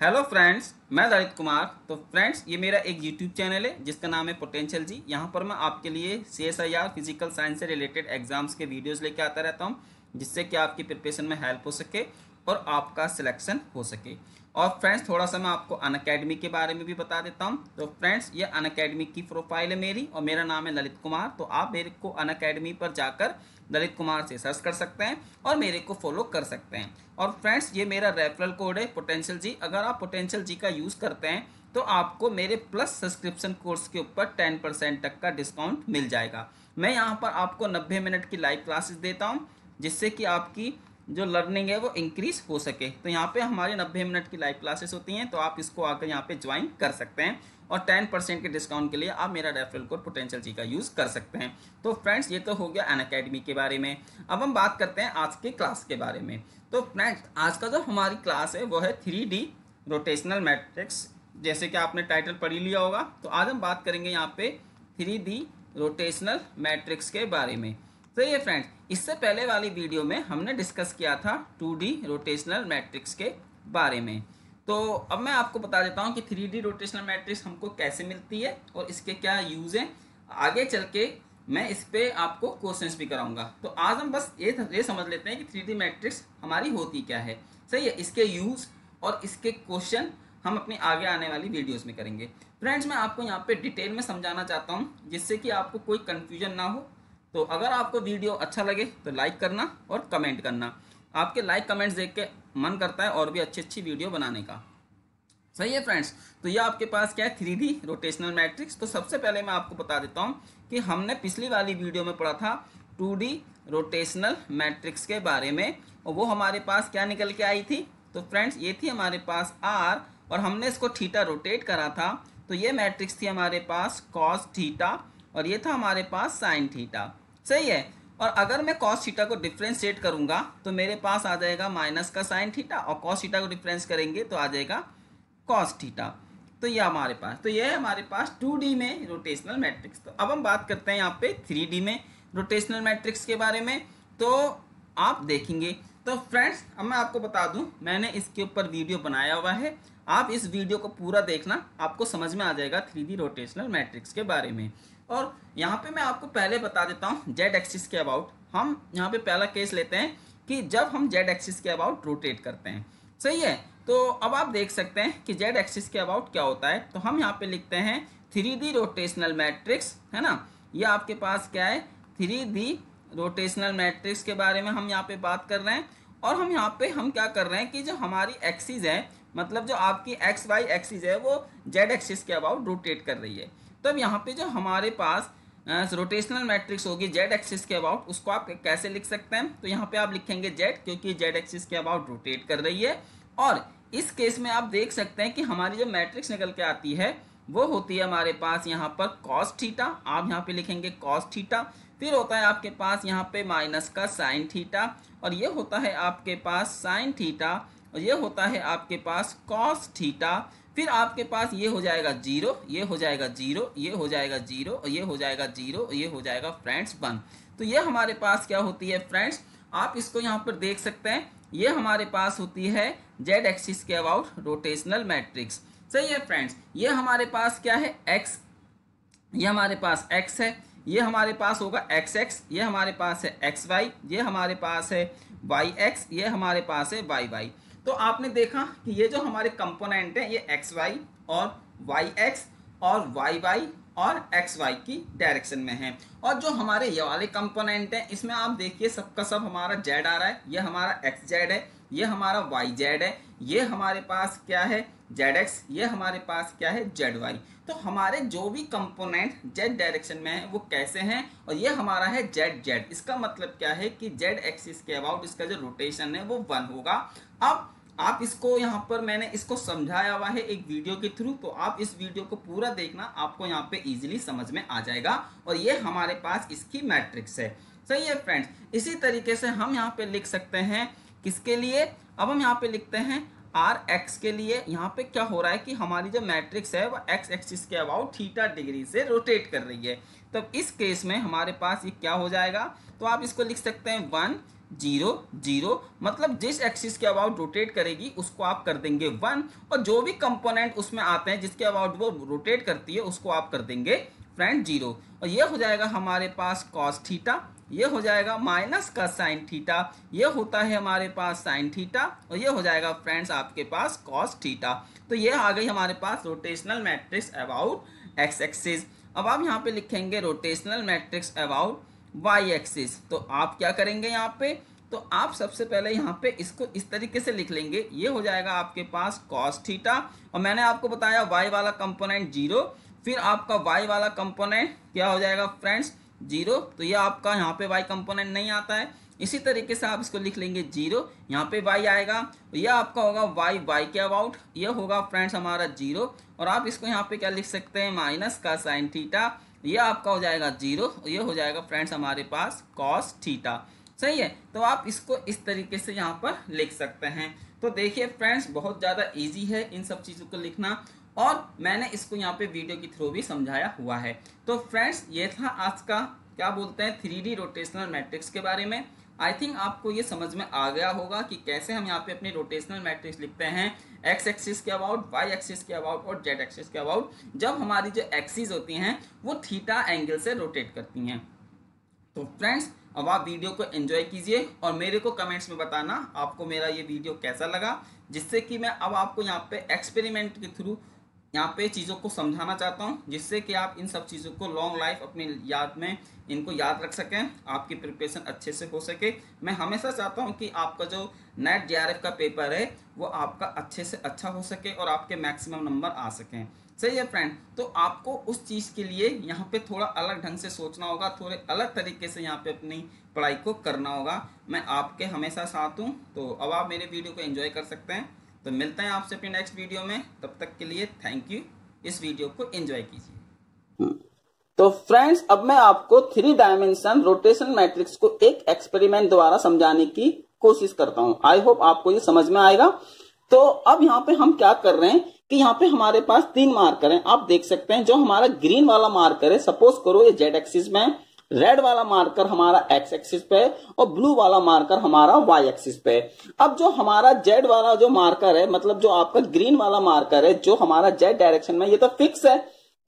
Hello friends मैं ललित कुमार। तो friends ये मेरा एक यूट्यूब चैनल है, जिसका नाम है पोटेंशियल जी यहाँ पर मैं आपके लिए C S I R physical science से रिलेटेड एग्ज़ाम्स के वीडियोस लेके आता रहता हूँ, जिससे कि आपकी प्रिपरेशन में हेल्प हो सके और आपका सिलेक्शन हो सके। और फ्रेंड्स, थोड़ा सा मैं आपको अन के बारे में भी बता देता हूँ। तो फ्रेंड्स, ये अन की प्रोफ़ाइल है मेरी और मेरा नाम है ललित कुमार। तो आप मेरे को अन पर जाकर ललित कुमार से सर्च कर सकते हैं और मेरे को फॉलो कर सकते हैं। और फ्रेंड्स, ये मेरा रेफरल कोड है पोटेंशियल जी। अगर आप पोटेंशियल जी का यूज़ करते हैं तो आपको मेरे प्लस सब्सक्रिप्शन कोर्स के ऊपर टेन परसेंट तक का डिस्काउंट मिल जाएगा। मैं यहाँ पर आपको नब्बे मिनट की लाइव क्लासेस देता हूँ, जिससे कि आपकी जो लर्निंग है वो इंक्रीज हो सके। तो यहाँ पे हमारे नब्बे मिनट की लाइव क्लासेस होती हैं तो आप इसको आकर यहाँ पे ज्वाइन कर सकते हैं। और टेन परसेंट के डिस्काउंट के लिए आप मेरा रेफरल कोड पोटेंशियल जी का यूज़ कर सकते हैं। तो फ्रेंड्स ये तो हो गया अन अकेडमी के बारे में। अब हम बात करते हैं आज के क्लास के बारे में। तो फ्रेंड्स आज का जो हमारी क्लास है, वो है थ्री रोटेशनल मैट्रिक्स जैसे कि आपने टाइटल पढ़ी लिया होगा तो आज हम बात करेंगे यहाँ पे थ्री रोटेशनल मैट्रिक्स के बारे में। तो ये फ्रेंड्स इससे पहले वाली वीडियो में हमने डिस्कस किया था टू रोटेशनल मैट्रिक्स के बारे में। तो अब मैं आपको बता देता हूँ कि थ्री रोटेशनल मैट्रिक्स हमको कैसे मिलती है और इसके क्या यूज़ हैं। आगे चल के मैं इस पर आपको क्वेश्चंस भी कराऊँगा। तो आज हम बस ये ये समझ लेते हैं कि थ्री डी मैट्रिक्स हमारी होती क्या है। सही है, इसके यूज़ और इसके क्वेश्चन हम अपनी आगे आने वाली वीडियोस में करेंगे। फ्रेंड्स मैं आपको यहाँ पे डिटेल में समझाना चाहता हूँ, जिससे कि आपको कोई कन्फ्यूज़न ना हो। तो अगर आपको वीडियो अच्छा लगे तो लाइक करना और कमेंट करना। आपके लाइक कमेंट्स देख के मन करता है और भी अच्छी अच्छी वीडियो बनाने का। सही है फ्रेंड्स तो ये आपके पास क्या है? थ्री डी रोटेशनल मैट्रिक्स तो सबसे पहले मैं आपको बता देता हूँ कि हमने पिछली वाली वीडियो में पढ़ा था टू डी रोटेशनल मैट्रिक्स के बारे में, और वो हमारे पास क्या निकल के आई थी? तो फ्रेंड्स ये थी हमारे पास आर और हमने इसको थीटा रोटेट करा था। तो ये मैट्रिक्स थी हमारे पास कॉस थीटा और ये था हमारे पास साइन थीटा। सही है? और अगर मैं कॉस थीटा को डिफ्रेंशिएट करूँगा तो मेरे पास आ जाएगा माइनस का साइन थीटा और कॉस थीटा को डिफ्रेंस करेंगे तो आ जाएगा कॉस थीटा। तो ये हमारे पास तो ये हमारे पास टू डी में रोटेशनल मैट्रिक्स तो अब हम बात करते हैं यहाँ पे थ्री डी में रोटेशनल मैट्रिक्स के बारे में। तो आप देखेंगे। तो फ्रेंड्स अब मैं आपको बता दूँ, मैंने इसके ऊपर वीडियो बनाया हुआ है। आप इस वीडियो को पूरा देखना, आपको समझ में आ जाएगा थ्री डी रोटेशनल मैट्रिक्स के बारे में। और यहाँ पे मैं आपको पहले बता देता हूँ जेड एक्सिस के अबाउट हम यहाँ पे पहला केस लेते हैं कि जब हम जेड एक्सिस के अबाउट रोटेट करते हैं। सही है? तो अब आप देख सकते हैं कि जेड एक्सिस के अबाउट क्या होता है। तो हम यहाँ पे लिखते हैं थ्री रोटेशनल मैट्रिक्स है ना? ये आपके पास क्या है? थ्री रोटेशनल मैट्रिक्स के बारे में हम यहाँ पे बात कर रहे हैं। और हम यहाँ पे हम क्या कर रहे हैं कि जो हमारी एक्सिस है मतलब जो आपकी एक्स वाई एक्सिस है, वो जेड एक्सिस के अबाउट रोटेट कर रही है। तब यहाँ पे जो हमारे पास रोटेशनल मैट्रिक्स होगी जेड एक्सिस के अबाउट उसको आप कैसे लिख सकते हैं? तो यहाँ पे आप लिखेंगे जेड क्योंकि जेड एक्सिस के अबाउट रोटेट कर रही है। और इस केस में आप देख सकते हैं कि हमारी जो मैट्रिक्स निकल के आती है, वो होती है हमारे पास यहाँ पर कॉस थीटा आप यहाँ पे लिखेंगे कॉस थीटा फिर होता है आपके पास यहाँ पे माइनस का साइन थीटा और ये होता है आपके पास साइन थीटा और ये होता है आपके पास कॉस थीटा, फिर आपके पास ये हो जाएगा ज़ीरो, ये हो जाएगा ज़ीरो, ये हो जाएगा ज़ीरो, और ये हो जाएगा ज़ीरो ये हो जाएगा फ्रेंड्स वन तो ये हमारे पास क्या होती है फ्रेंड्स आप इसको यहाँ पर देख सकते हैं। ये हमारे पास होती है जेड एक्सिस के अबाउट रोटेशनल मैट्रिक्स सही है फ्रेंड्स ये हमारे पास क्या है? एक्स ये हमारे पास एक्स है। ये हमारे पास होगा एक्स एक्स ये हमारे पास है एक्स वाई ये हमारे पास है वाई एक्स ये हमारे पास है वाई वाई तो आपने देखा कि ये जो हमारे कंपोनेंट हैं, ये एक्स वाई और वाई एक्स और वाई वाई और एक्स वाई की डायरेक्शन में है। और जो हमारे ये वाले कंपोनेंट हैं, इसमें आप देखिए, सबका सब हमारा जेड आ रहा है। ये हमारा एक्स जेड है, ये हमारा वाई जेड है, ये हमारे पास क्या है? जेड एक्स ये हमारे पास क्या है? जेड वाई तो हमारे जो भी कंपोनेंट जेड डायरेक्शन में है, वो कैसे हैं? और ये हमारा है जेड जेड इसका मतलब क्या है कि जेड एक्सिस के अबाउट इसका जो रोटेशन है, वो वन होगा। अब आप इसको यहाँ पर मैंने इसको समझाया हुआ है एक वीडियो के थ्रू तो आप इस वीडियो को पूरा देखना, आपको यहाँ पे इजीली समझ में आ जाएगा। और ये हमारे पास इसकी मैट्रिक्स है। सही है फ्रेंड्स इसी तरीके से हम यहाँ पे लिख सकते हैं किसके लिए? अब हम यहाँ पे लिखते हैं आर एक्स के लिए। यहाँ पे क्या हो रहा है कि हमारी जो मैट्रिक्स है, वो एक्स एक्सिस के अबाउट थीटा डिग्री से रोटेट कर रही है। तब इस केस में हमारे पास ये क्या हो जाएगा? तो आप इसको लिख सकते हैं वन ज़ीरो ज़ीरो मतलब जिस एक्सिस के अबाउट रोटेट करेगी, उसको आप कर देंगे वन और जो भी कंपोनेंट उसमें आते हैं, जिसके अबाउट वो रोटेट करती है, उसको आप कर देंगे फ्रेंड ज़ीरो और ये हो जाएगा हमारे पास कॉस थीटा ये हो जाएगा माइनस का साइन थीटा ये होता है हमारे पास साइन थीटा और ये हो जाएगा फ्रेंड्स आपके पास कॉस थीटा तो ये आ गई हमारे पास rotational matrix about X axis अब आप यहाँ पे लिखेंगे rotational matrix about Y axis तो आप क्या करेंगे यहाँ पे? तो आप सबसे पहले यहाँ पे इसको इस तरीके से लिख लेंगे। ये हो जाएगा आपके पास कॉस थीटा। और मैंने आपको बताया वाई वाला कंपोनेंट ज़ीरो। फिर आपका वाई वाला कंपोनेंट क्या हो जाएगा फ्रेंड्स? ज़ीरो। तो ये आपका यहाँ पे वाई कंपोनेंट नहीं आता है। इसी तरीके से आप इसको लिख लेंगे ज़ीरो। यहाँ पे वाई आएगा। यह आपका होगा वाई वाई के अबाउट। ये होगा फ्रेंड्स हमारा ज़ीरो। और आप इसको यहाँ पे क्या लिख सकते हैं? माइनस का साइन थीटा। ये आपका हो जाएगा ज़ीरो, ये हो जाएगा फ्रेंड्स हमारे पास कॉस थीटा। सही है? तो आप इसको इस तरीके से यहाँ पर लिख सकते हैं। तो देखिए फ्रेंड्स, बहुत ज़्यादा इजी है इन सब चीज़ों को लिखना और मैंने इसको यहाँ पे वीडियो के थ्रू भी समझाया हुआ है। तो फ्रेंड्स, ये था आज का, क्या बोलते हैं थ्री रोटेशनल मैट्रिक्स के बारे में। आई थिंक आपको ये समझ में आ गया होगा कि कैसे हम यहाँ पे अपनी रोटेशनल मैट्रिक्स लिखते हैं एक्स एक्सिस के अबाउट वाई एक्सिस के अबाउट और जेड एक्सिस के अबाउट जब हमारी जो एक्सिस होती हैं, वो थीटा एंगल से रोटेट करती हैं। तो फ्रेंड्स अब आप वीडियो को एंजॉय कीजिए और मेरे को कमेंट्स में बताना आपको मेरा ये वीडियो कैसा लगा, जिससे कि मैं अब आपको यहाँ पे एक्सपेरिमेंट के थ्रू यहाँ पे चीज़ों को समझाना चाहता हूँ, जिससे कि आप इन सब चीज़ों को लॉन्ग लाइफ अपनी याद में इनको याद रख सकें, आपकी प्रिपरेशन अच्छे से हो सके। मैं हमेशा चाहता हूँ कि आपका जो नेट जे का पेपर है, वो आपका अच्छे से अच्छा हो सके और आपके मैक्सिमम नंबर आ सकें। सही है फ्रेंड तो आपको उस चीज़ के लिए यहाँ पे थोड़ा अलग ढंग से सोचना होगा, थोड़े अलग तरीके से यहाँ पे अपनी पढ़ाई को करना होगा। मैं आपके हमेशा साथ हूँ तो अब आप मेरे वीडियो को एंजॉय कर सकते हैं। तो मिलते हैं आपसे अपनी नेक्स्ट वीडियो में। तब तक के लिए थैंक यू इस वीडियो को एंजॉय कीजिए। हम्म। तो फ्रेंड्स अब मैं आपको थ्री डायमेंशन रोटेशन मैट्रिक्स को एक एक्सपेरिमेंट द्वारा समझाने की कोशिश करता हूँ। आई होप आपको ये समझ में आएगा। तो अब यहाँ पे हम क्या कर रहे हैं कि यहाँ पे हमारे पास तीन मार्कर हैं। आप देख सकते हैं, जो हमारा ग्रीन वाला मार्कर है। सपोज़ करो ये जेड एक्सिस में रेड वाला मार्कर हमारा एक्स एक्सिस पे और ब्लू वाला मार्कर हमारा वाई एक्सिस पे। अब जो हमारा जेड वाला जो मार्कर है मतलब जो आपका ग्रीन वाला मार्कर है, जो हमारा जेड डायरेक्शन में, ये तो फिक्स है।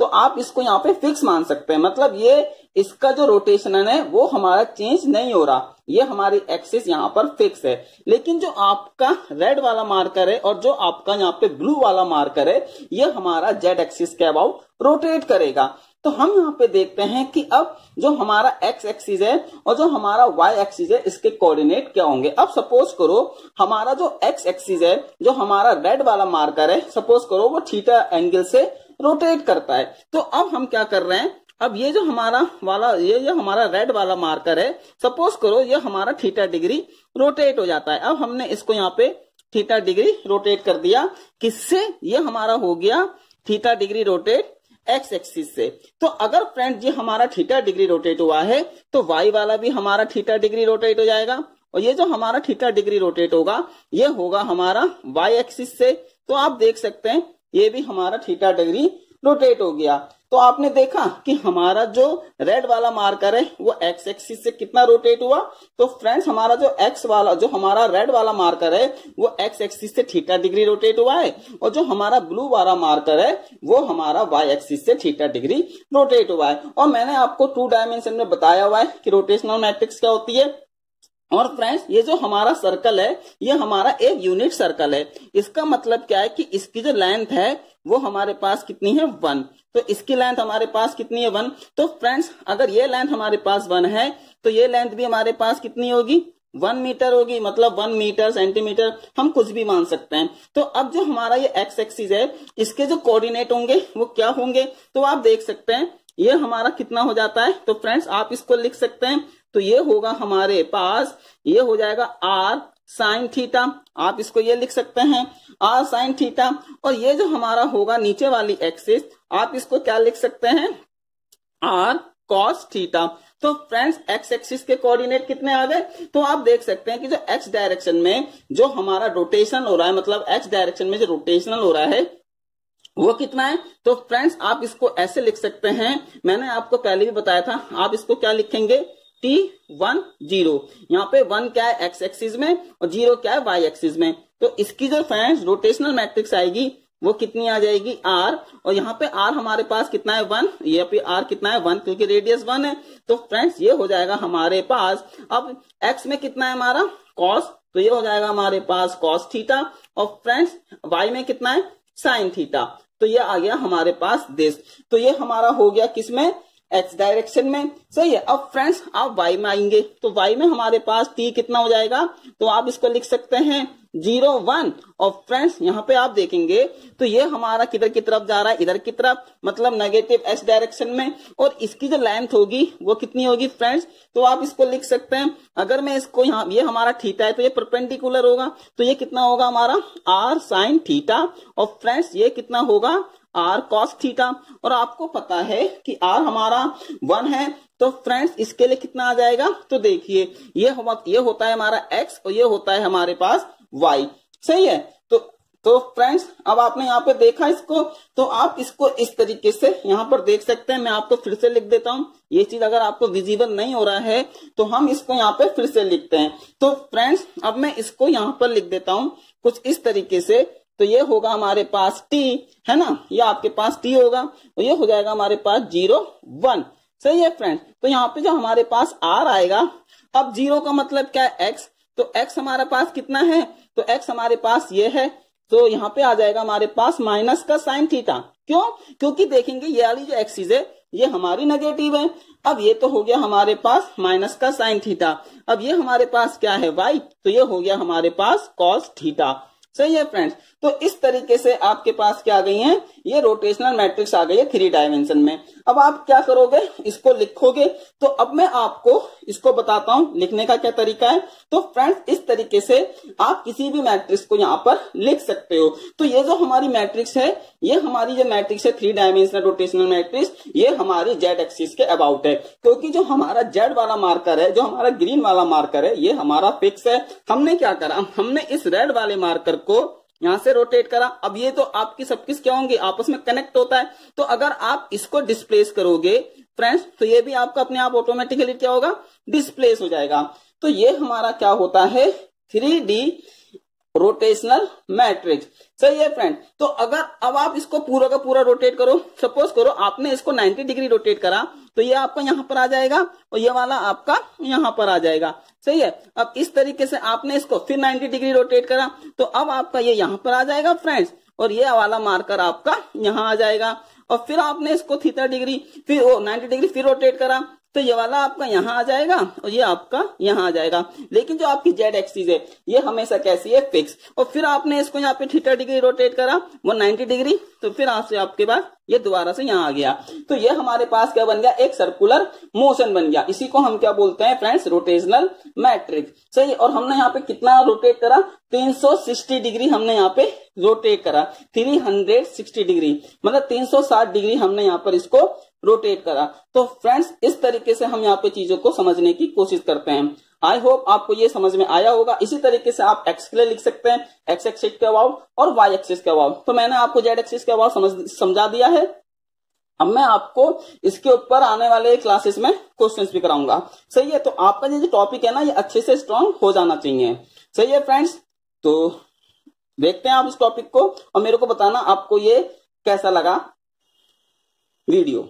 तो आप इसको यहाँ पे फिक्स मान सकते हैं। मतलब ये, इसका जो रोटेशन है, वो हमारा चेंज नहीं हो रहा। ये हमारी एक्सिस यहाँ पर फिक्स है। लेकिन जो आपका रेड वाला मार्कर है और जो आपका यहाँ पे ब्लू वाला मार्कर है, ये हमारा जेड एक्सिस के अबाउट रोटेट करेगा। तो हम यहाँ पे देखते हैं कि अब जो हमारा एक्स एक्सिस है और जो हमारा वाई एक्सिस है, इसके कोऑर्डिनेट क्या होंगे? अब सपोज़ करो, हमारा जो एक्स एक्सिस है, जो हमारा रेड वाला मार्कर है सपोज़ करो वो थीटा एंगल से रोटेट करता है। तो अब हम क्या कर रहे हैं? अब ये जो हमारा वाला, ये जो हमारा रेड वाला मार्कर है सपोज़ करो ये हमारा थीटा डिग्री रोटेट हो जाता है। अब हमने इसको यहाँ पे थीटा डिग्री रोटेट कर दिया। किससे? ये हमारा हो गया theta degree rotate X axis से। तो अगर फ्रेंड जी हमारा थीटा डिग्री रोटेट हुआ है तो वाई वाला भी हमारा थीटा डिग्री रोटेट हो जाएगा। और ये जो हमारा थीटा डिग्री रोटेट होगा, ये होगा हमारा वाई एक्सिस से। तो आप देख सकते हैं, ये भी हमारा थीटा डिग्री रोटेट हो गया। तो आपने देखा कि हमारा जो रेड वाला मार्कर है, वो एक्स एक्सिस से कितना रोटेट हुआ? तो फ्रेंड्स हमारा जो एक्स वाला, जो हमारा रेड वाला मार्कर है, वो एक्स एक्सिस से थीटा डिग्री रोटेट हुआ है। और जो हमारा ब्लू वाला मार्कर है, वो हमारा वाई एक्सिस से थीटा डिग्री रोटेट हुआ है। और मैंने आपको टू डायमेंशन में बताया हुआ है कि रोटेशनल मैट्रिक्स क्या होती है। और फ्रेंड्स ये जो हमारा सर्कल है, ये हमारा एक यूनिट सर्कल है। इसका मतलब क्या है कि इसकी जो लेंथ है, वो हमारे पास कितनी है? वन तो इसकी लेंथ हमारे पास कितनी है? वन तो फ्रेंड्स अगर ये लेंथ हमारे पास वन है तो ये लेंथ भी हमारे पास कितनी होगी? वन मीटर होगी। मतलब वन मीटर सेंटीमीटर हम कुछ भी मान सकते हैं। तो अब जो हमारा ये एक्स एक्सिस है, इसके जो कोऑर्डिनेट होंगे, वो क्या होंगे? तो आप देख सकते हैं ये हमारा कितना हो जाता है? तो फ्रेंड्स आप इसको लिख सकते हैं। तो ये होगा हमारे पास, ये हो जाएगा आर साइन थीटा आप इसको ये लिख सकते हैं आर साइन थीटा और ये जो हमारा होगा नीचे वाली एक्सिस आप इसको क्या लिख सकते हैं? आर कॉस थीटा तो फ्रेंड्स एक्स एक्सिस के कोऑर्डिनेट कितने आ गए? तो आप देख सकते हैं कि जो एक्स डायरेक्शन में जो हमारा रोटेशन हो रहा है मतलब एक्स डायरेक्शन में जो रोटेशनल हो रहा है वो कितना है? तो फ्रेंड्स आप इसको ऐसे लिख सकते हैं। मैंने आपको पहले भी बताया था, आप इसको क्या लिखेंगे? टी वन ज़ीरो यहाँ पे वन क्या है? एक्स एक्सिस में और ज़ीरो क्या है? वाई एक्सिस में। तो इसकी जो फ्रेंड्स रोटेशनल मैट्रिक्स आएगी, वो कितनी आ जाएगी? आर और यहाँ पे आर हमारे पास कितना है? वन ये पे आर कितना है? वन क्योंकि रेडियस वन है। तो फ्रेंड्स ये हो जाएगा हमारे पास। अब एक्स में कितना है हमारा? कॉस तो ये हो जाएगा हमारे पास कॉस थीटा और फ्रेंड्स वाई में कितना है? साइन थीटा तो ये आ गया हमारे पास देश। तो ये हमारा हो गया किसमें? एक्स डायरेक्शन में। सही है अब फ्रेंड्स आप वाई में आएँगे। तो वाई में हमारे पास टी कितना हो जाएगा? तो आप इसको लिख सकते हैं ज़ीरो वन। और फ्रेंड्स यहाँ पे आप देखेंगे तो ये हमारा किधर की तरफ़ जा रहा है? इधर की तरफ़ मतलब नेगेटिव एस डायरेक्शन में। और इसकी जो लेंथ होगी, वो कितनी होगी फ्रेंड्स तो आप इसको लिख सकते हैं। अगर मैं इसको यहाँ, ये हमारा थीटा है तो ये परपेंडिकुलर होगा। तो ये कितना होगा हमारा? आर साइन थीटा और फ्रेंड्स ये कितना होगा? आर कॉस थीटा और आपको पता है कि आर हमारा वन है तो फ्रेंड्स इसके लिए कितना आ जाएगा? तो देखिए, ये ये होता है हमारा एक्स और ये होता है हमारे पास वाई सही है? तो तो फ्रेंड्स अब आपने यहाँ पे देखा इसको तो आप इसको इस तरीके से यहाँ पर देख सकते हैं। मैं आपको फिर से लिख देता हूँ। ये चीज़ अगर आपको विजिबल नहीं हो रहा है तो हम इसको यहाँ पे फिर से लिखते हैं। तो फ्रेंड्स अब मैं इसको यहाँ पर लिख देता हूँ, कुछ इस तरीके से। तो ये होगा हमारे पास टी है ना? ये आपके पास टी होगा और ये हो जाएगा हमारे पास ज़ीरो, वन। सही है फ्रेंड तो यहाँ पे जो हमारे पास आर आएगा, अब ज़ीरो का मतलब क्या है एक्स तो एक्स हमारे पास कितना है? तो एक्स हमारे पास ये है तो यहाँ पे आ जाएगा हमारे पास माइनस का साइन थीटा। क्यों? क्योंकि देखेंगे ये वाली जो एक्सिस है, ये हमारी नेगेटिव है। अब ये तो हो गया हमारे पास माइनस का साइन थीटा। अब ये हमारे पास क्या है? वाई तो ये हो गया हमारे पास कॉस थीटा। सही है फ्रेंड्स तो इस तरीके से आपके पास क्या आ गई है? ये रोटेशनल मैट्रिक्स आ गई है थ्री डायमेंशन में। अब आप क्या करोगे? इसको लिखोगे। तो अब मैं आपको इसको बताता हूँ, लिखने का क्या तरीका है? तो फ्रेंड्स इस तरीके से आप किसी भी मैट्रिक्स को यहाँ पर लिख सकते हो। तो ये जो हमारी मैट्रिक्स है, ये हमारी जो मैट्रिक्स है थ्री डायमेंशनल रोटेशनल मैट्रिक्स ये हमारी जेड एक्सिस के अबाउट है। क्योंकि जो हमारा जेड वाला मार्कर है, जो हमारा ग्रीन वाला मार्कर है, ये हमारा फिक्स है। हमने क्या करा? हमने इस रेड वाले मार्कर को यहाँ से रोटेट करा। अब ये तो आपकी सब किस क्या होंगे? आपस में कनेक्ट होता है। तो अगर आप इसको डिस्प्लेस करोगे फ्रेंड्स तो ये भी आपका अपने आप ऑटोमेटिकली क्या होगा? डिस्प्लेस हो जाएगा। तो ये हमारा क्या होता है? थ्री रोटेशनल मैट्रिक्स सही है फ्रेंड तो अगर अब आप इसको पूरा का पूरा रोटेट करो सपोज़ करो आपने इसको 90 डिग्री रोटेट करा तो ये आपका यहाँ पर आ जाएगा और ये वाला आपका यहाँ पर आ जाएगा। सही है? अब इस तरीके से आपने इसको फिर 90 डिग्री रोटेट करा तो अब आपका ये यहाँ पर आ जाएगा फ्रेंड्स, और ये वाला मार्कर आपका यहाँ आ जाएगा। और फिर आपने इसको थीटा डिग्री, फिर वो 90 डिग्री फिर रोटेट करा तो ये वाला आपका यहाँ आ जाएगा और ये आपका यहाँ आ जाएगा। लेकिन जो आपकी जेड एक्सिस है, ये हमेशा कैसी है? फिक्स और फिर आपने इसको यहाँ पे थीटा डिग्री रोटेट करा, वो 90 डिग्री तो फिर आपसे आपके पास ये दोबारा से यहाँ आ गया। तो ये हमारे पास क्या बन गया? एक सर्कुलर मोशन बन गया। इसी को हम क्या बोलते हैं फ्रेंड्स रोटेशनल मैट्रिक्स सही, और हमने यहाँ पे कितना रोटेट करा? 360 डिग्री हमने यहाँ पे रोटेट करा। 360 डिग्री मतलब 360 डिग्री हमने यहाँ पर इसको रोटेट करा। तो फ्रेंड्स इस तरीके से हम यहाँ पे चीज़ों को समझने की कोशिश करते हैं। आई होप आपको ये समझ में आया होगा। इसी तरीके से आप एक्स के लिए लिख सकते हैं। एक्स एक्सिस के अभाव और वाई एक्सिस के अभाव तो मैंने आपको जेड एक्सिस के अभाव समझ, समझा दिया है। अब मैं आपको इसके ऊपर आने वाले क्लासेस में क्वेश्चन भी कराऊँगा। सही है? तो आपका ये जो टॉपिक है ना, ये अच्छे से स्ट्रांग हो जाना चाहिए। सही है फ्रेंड्स तो देखते हैं आप इस टॉपिक को और मेरे को बताना आपको ये कैसा लगा। वीडियो।